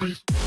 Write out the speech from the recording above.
Peace.